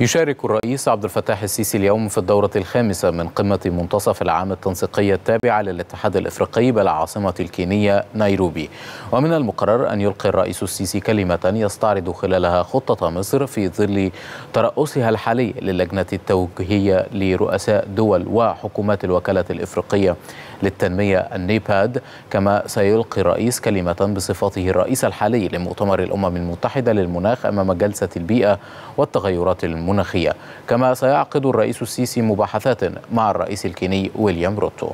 يشارك الرئيس عبد الفتاح السيسي اليوم في الدورة الخامسة من قمة منتصف العام التنسيقية التابعة للاتحاد الإفريقي بالعاصمة الكينية نيروبي. ومن المقرر أن يلقي الرئيس السيسي كلمة يستعرض خلالها خطة مصر في ظل ترأسها الحالي للجنة التوجيهية لرؤساء دول وحكومات الوكالة الإفريقية للتنمية النيباد. كما سيلقي الرئيس كلمة بصفته الرئيس الحالي لمؤتمر الأمم المتحدة للمناخ أمام جلسة البيئة والتغيرات المناخية. كما سيعقد الرئيس السيسي مباحثات مع الرئيس الكيني ويليام روتو.